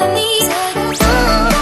为你摘。